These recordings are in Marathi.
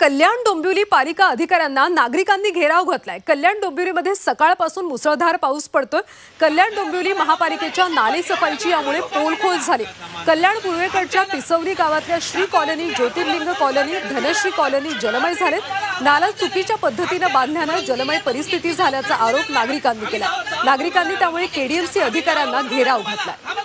कल्याण डोंबिवली पालिका अधिकाऱ्यांना नागरिकांनी घेराव घातलाय. कल्याण डोंबिवलीमध्ये सकाळपासून मुसळधार पाऊस पडतोय. कल्याण डोंबिवली महापालिकेच्या नाले सफाईची यामुळे पोलखोल झाली. कल्याण पूर्वेकडच्या पिसवली गावातल्या Shri colony Jyotirlinga colony Dhanashree colony जलमय झालेत. नाला चुकीच्या पद्धतीनं बांधल्यानं जलमय परिस्थिती झाल्याचा आरोप नागरिकांनी केला. नागरिकांनी त्यामुळे केडीएमसी अधिकाऱ्यांना घेराव घातलाय.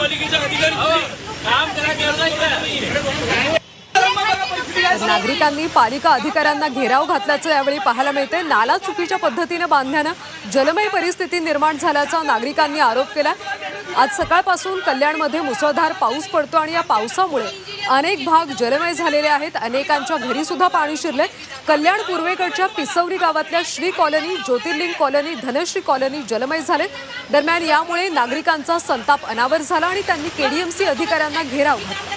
अधिकारी नागरिकांनी पालिका अधिकाऱ्यांना घेराव घातल्याचं यावेळी पाहायला मिळते नाला चुकीच्या पद्धतीनं बांधल्यानं जलमय परिस्थिती निर्माण झाल्याचा नागरिकांनी आरोप केला आज सकाळपासून कल्याणमध्ये मुसळधार पाऊस पडतो आणि या पावसामुळे अनेक भाग जलमय झालेले आहेत. अनेकांच्या घरी सुद्धा पाणी शिरले कल्याण पूर्वेकडच्या पिसवरी गावातल्या Shri colony Jyotirlinga colony Dhanashree colony जलमय झाले दरम्यान यामुळे नागरिकांचा संताप अनावर झाला आणि त्यांनी केडीएमसी अधिकाऱ्यांना घेराव घातला.